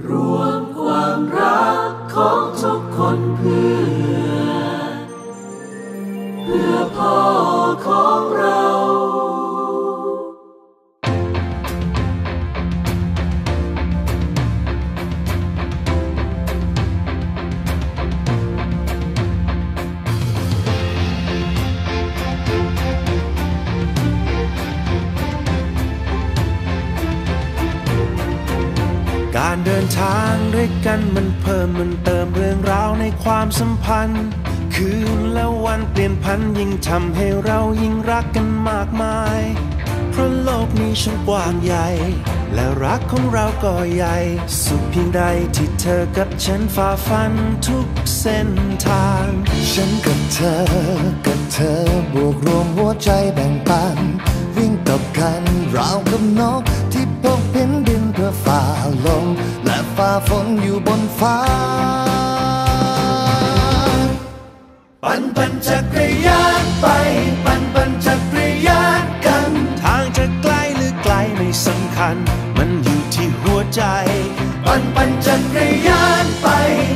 รวม การเดินทางด้วยกันมันเพิ่มมันเติมเรื่องราวในความสัมพันธ์ คืนและวันเปลี่ยนพันยิ่งทำให้เรายิ่งรักกันมากมาย เพราะโลกนี้ช่างกว้างใหญ่ และรักของเราก็ใหญ่ สุดเพียงใดที่เธอกับฉันฝ่าฟันทุกเส้นทาง ฉันกับเธอ กับเธอบวกรวมหัวใจแบ่งปัน วิ่งกับกันราวกับนกที่พบเห็นดิน พื่อฝ่าลมและฝ่าฝนอยู่บนฟ้า ปั่นปั่นจักรยานไป ปั่นปั่นจักรยานกัน ทางจะไกลหรือไกลไม่สำคัญ มันอยู่ที่หัวใจ ปั่นปั่นจักรยานไป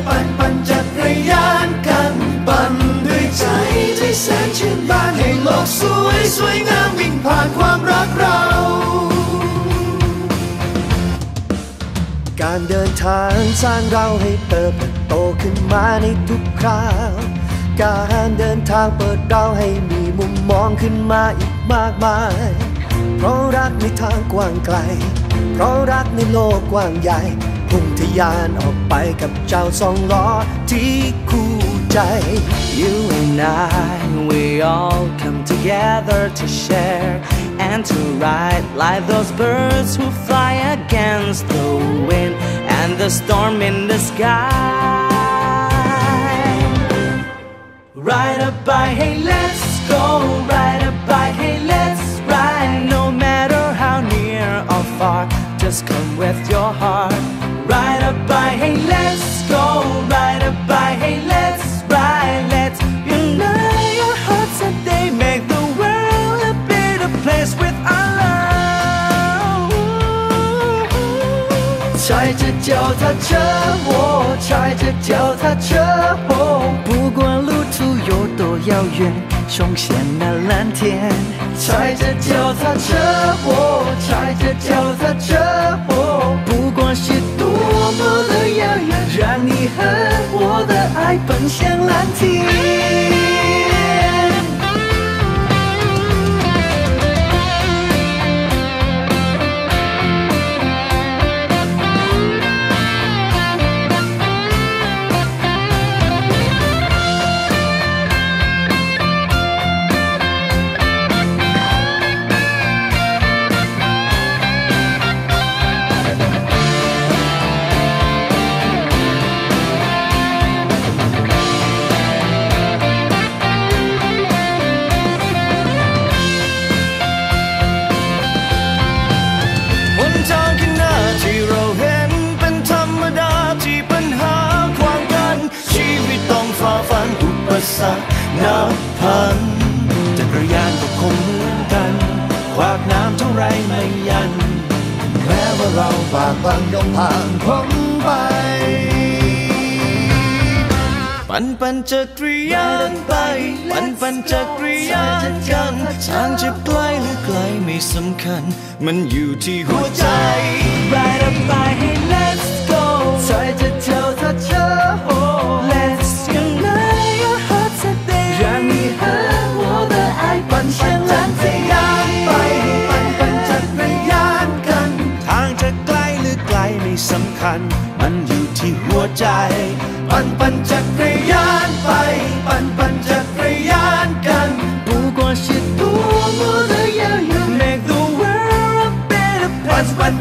ปั่นปั่นจักรยานกัน ปั่นด้วยใจที่แสนชื่นบานให้โลกสวยสวยงามวิ่งผ่านความรักเรา การเดินทางสร้างเราให้เติบโตขึ้นมาในทุกคราว การเดินทางเปิดเราให้มีมุมมองขึ้นมาอีกมากมาย เพราะรักในทางกว้างไกล เพราะรักในโลกกว้างใหญ่ พุ่งทะยานออกไปกับเจ้าสองล้อที่คู่ใจ You and I, we all come together to share and to ride like those birds who fly against the wind and the storm in the sky. Ride a bike, hey, let's go. Ride a bike, hey, let's ride. No matter how near or far, just come with your heart. Ride a bike, hey, let's go. Ride a bike, hey, let's 踩着脚踏车，我踩着脚踏车，哦，不管路途有多遥远，冲向那蓝天。踩着脚踏车，我踩着脚踏车，哦，不管是多么的遥远，让你和我的爱奔向蓝天。 นับพันจักรยานก็คงเหมือนกันขวากน้ำเท่าไรไม่ยัน แม้ว่าเราฝ่าฟันย่อมผ่านพ้นไป ปั่นปั่นจักรยานไป ปั่นปั่นจักรยานกันทางจะไกลหรือไกลไม่สำคัญ มันอยู่ที่หัวใจ ปั่นปั่นจักรยานไป ปั่นปั่นจักรยานกัน 不管是多么的遥远，Make the world a better ปั่น place ปั่น